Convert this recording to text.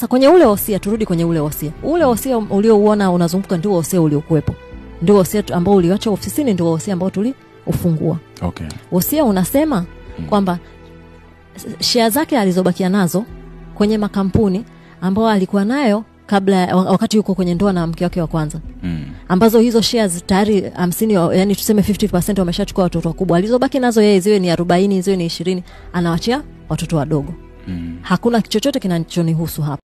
sasa kwenye ule wosia turudi kwenye ule wosia ule wosia uliouona unazunguka ndio wosia uliokuwepo. Ndio wosia ambao uliwacha ofisini ndio wosia ambao tuliufungua. Okay. Wosia unasema hmm. kwamba shea zake alizobakia nazo kwenye makampuni ambao alikuwa nayo kabla wakati yuko kwenye ndoa na mke wake wa kwanza. Mm. ambazo hizo shares tayari hamsini yani tuseme 50 wameshachukua watoto wakubwa. Alizobaki nazo yeye ziwe ni arobaini ziwe ni ishirini anawachia watoto wadogo. Mm. hakuna chochote kinachonihusu hapa.